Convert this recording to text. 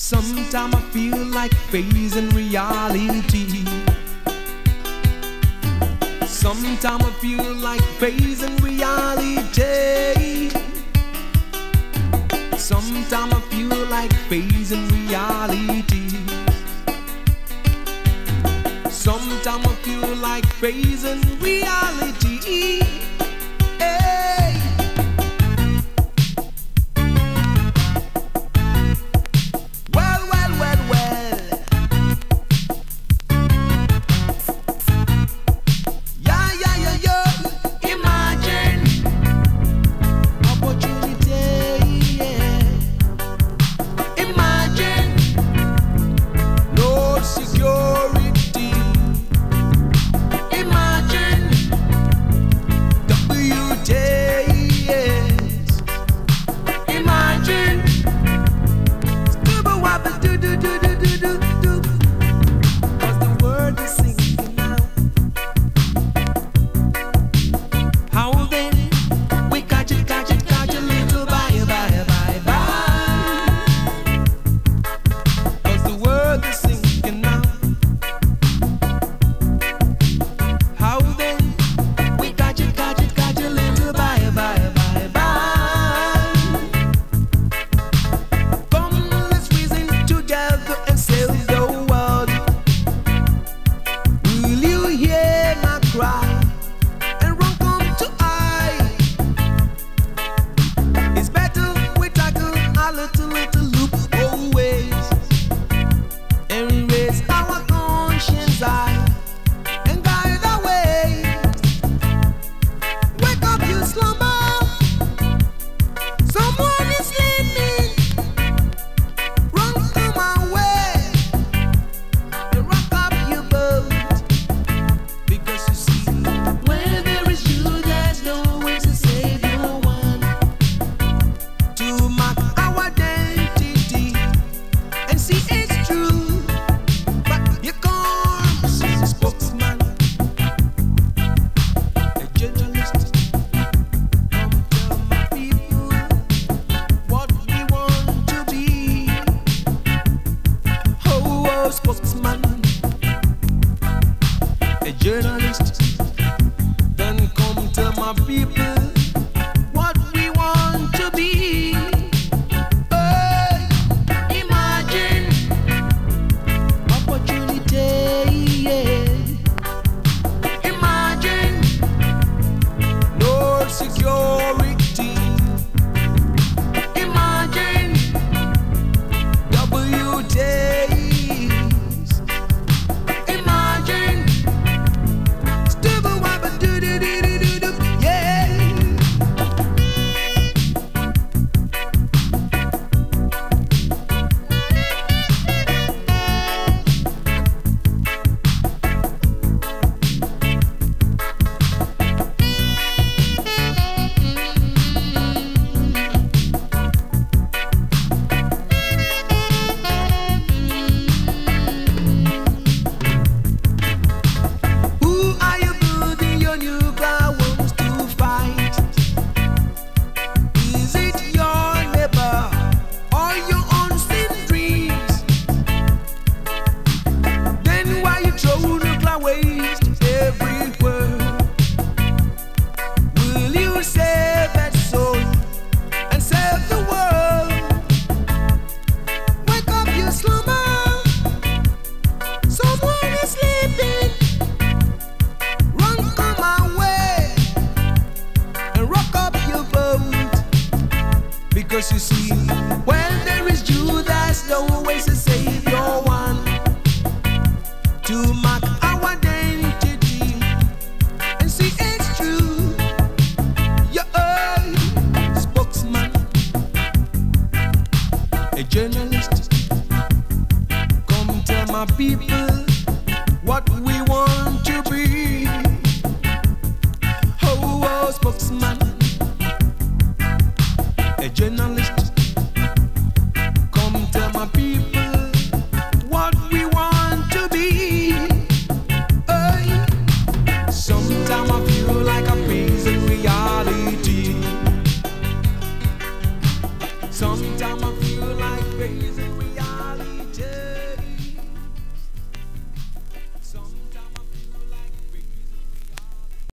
Sometimes I feel like phasing reality. Sometimes I feel like phasing reality. Sometimes I feel like phasing reality. Sometimes I feel like phasing reality. a spokesman, a journalist. Then come tell my people. Cause you see, when there is Judas, way always a Savior one to mark our identity. And see, it's true, your own spokesman, a journalist, come tell my people what we want to be. Oh, oh spokesman journalist. Come tell my people what we want to be. Sometimes I feel like I'm reality. Sometimes I feel like.